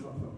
迷うも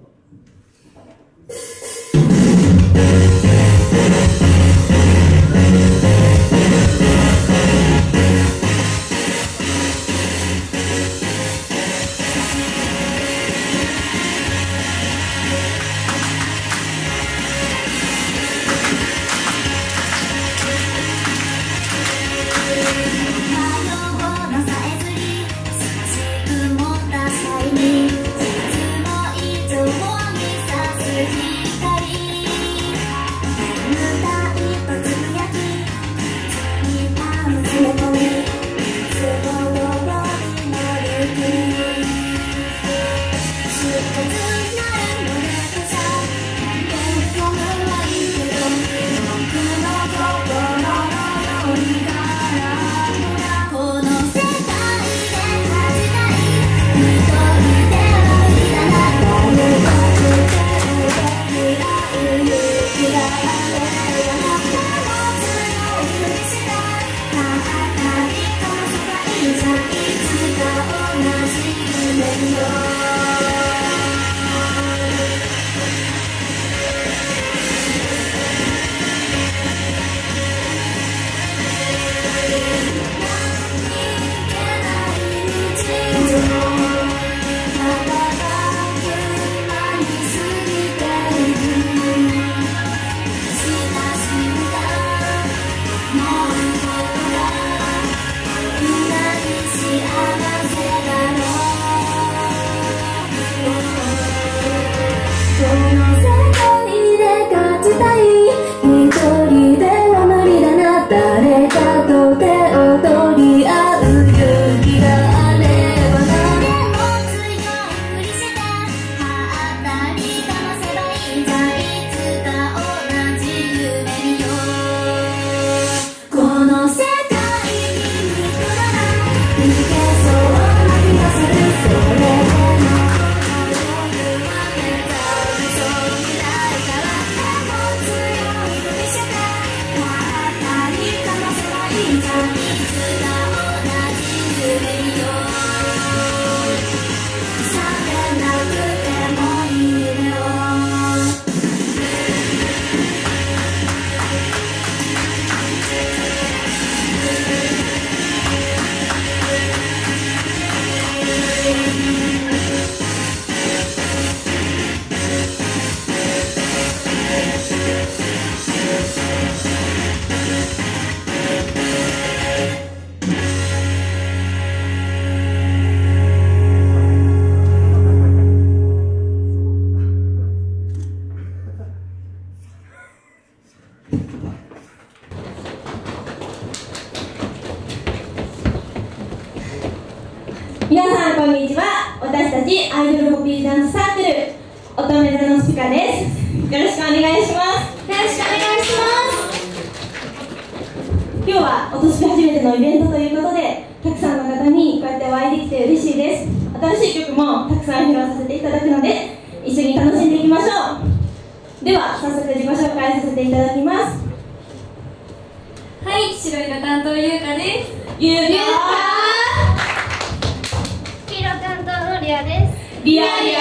のイベントということでたくさんの方にこうやってお会いできて嬉しいです。新しい曲もたくさん披露させていただくので一緒に楽しんでいきましょう。では早速自己紹介させていただきます。はい、白色担当ゆうかです。ゆうか黄色担当のリアです。リアリア。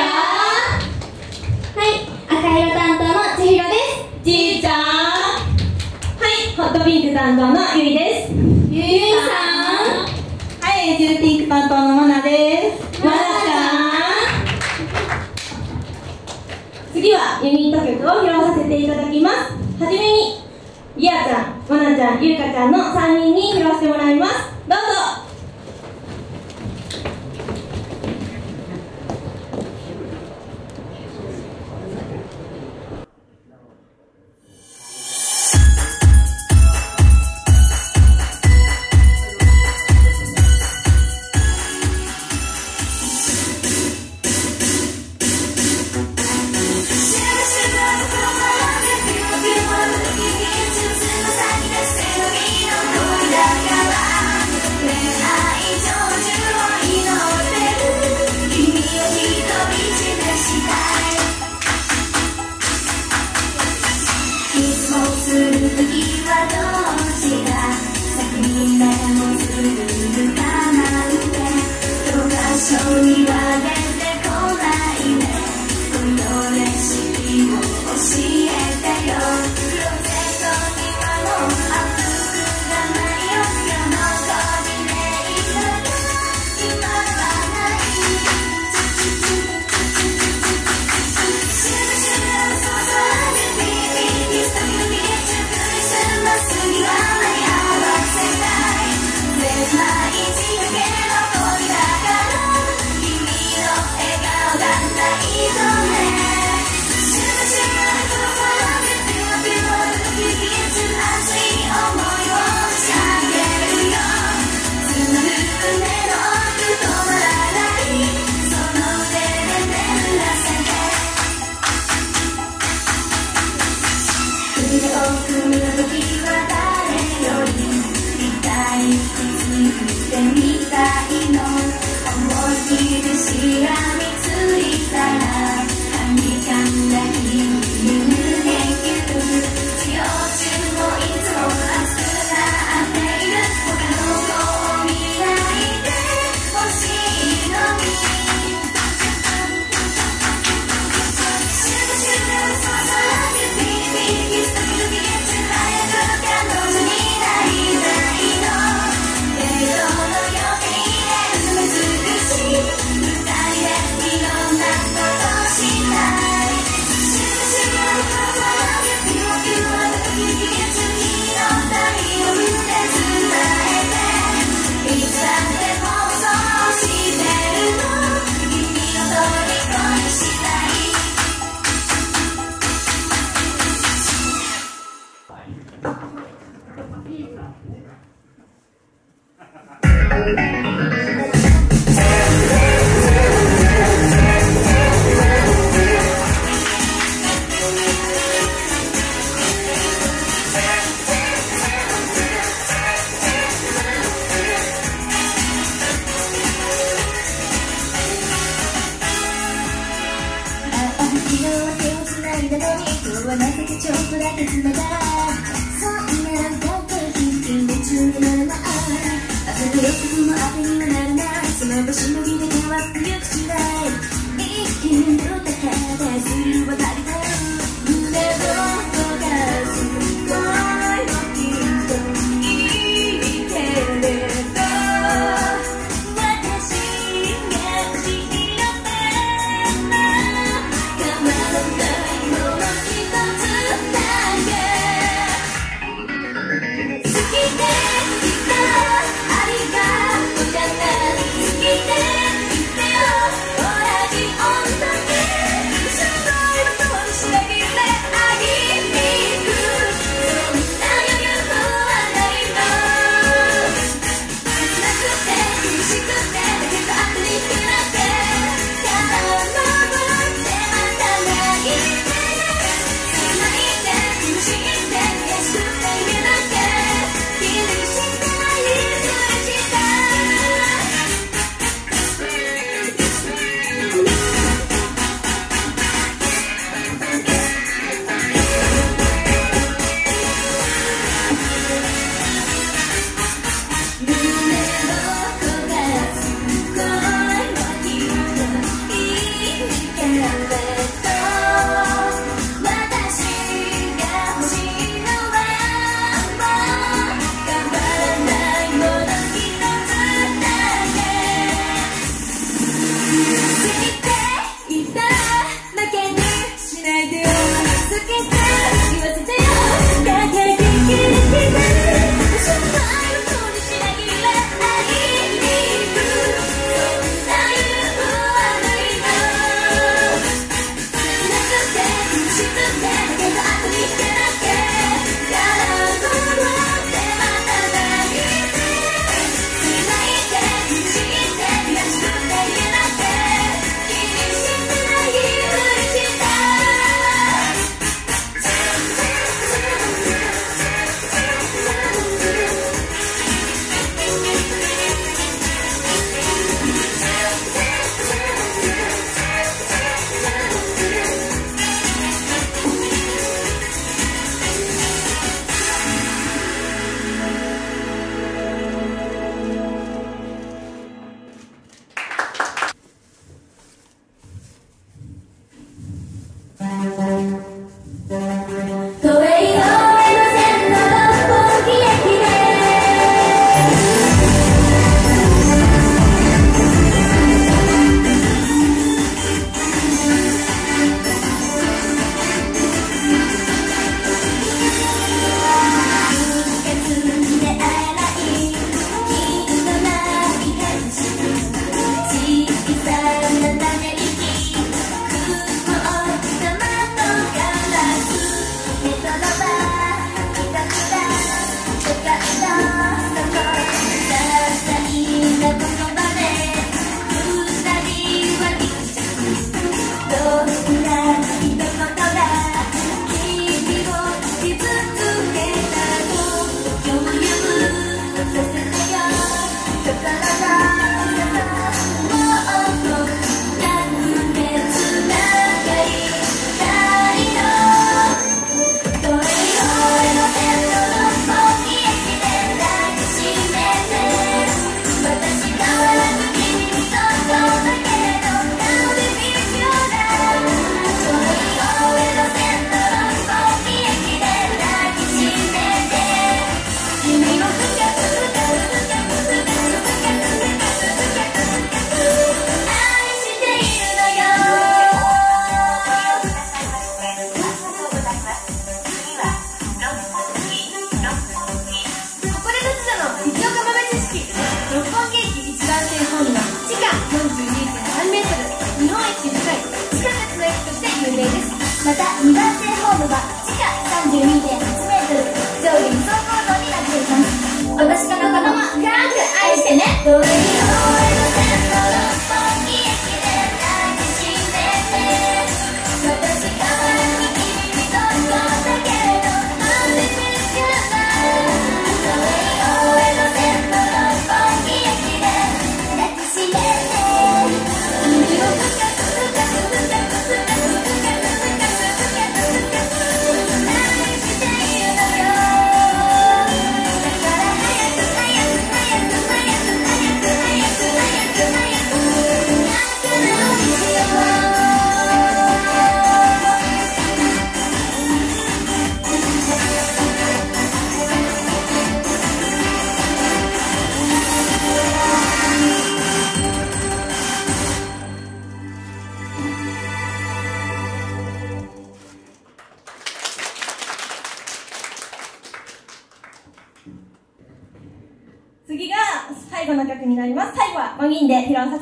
はい、赤色担当の千尋です。じいちゃん。はいホットピンク担当のゆいですゆいさん。はいエジルピンク担当のまなです。まなちゃん。次はユニット曲を披露させていただきます。はじめにリアちゃん、まなちゃん、ゆうかちゃんの3人に披露してもらいます。どうぞ「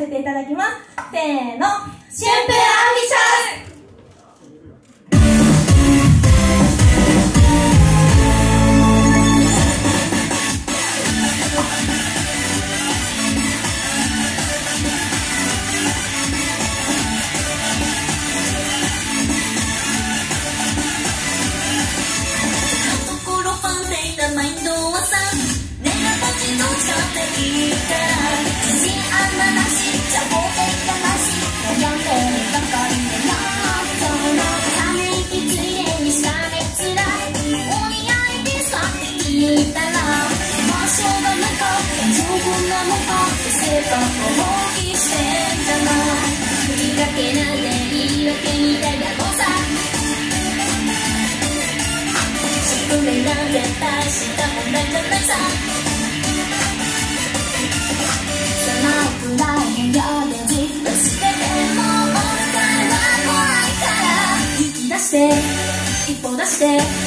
せていただきます。せーの、シュ春風ふりかけなんていいわけたいだもさ宿命なんて大したもんだじゃないさそのくらいの夜でじっとしててもお疲れは怖いから引き出して一歩出して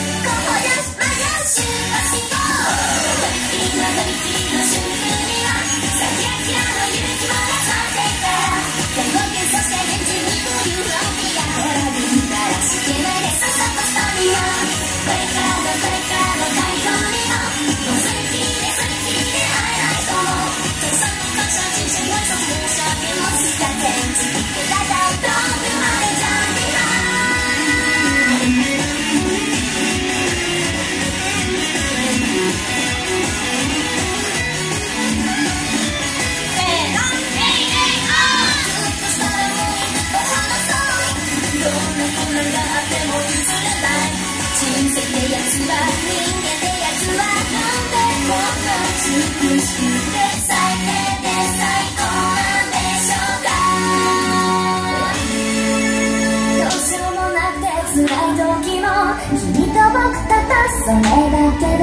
辛い時も君と僕ととそれだけで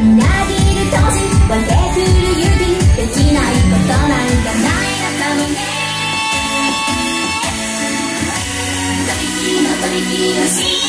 みなぎる当時割れくる指できないことなんかないのかもね飛びの飛び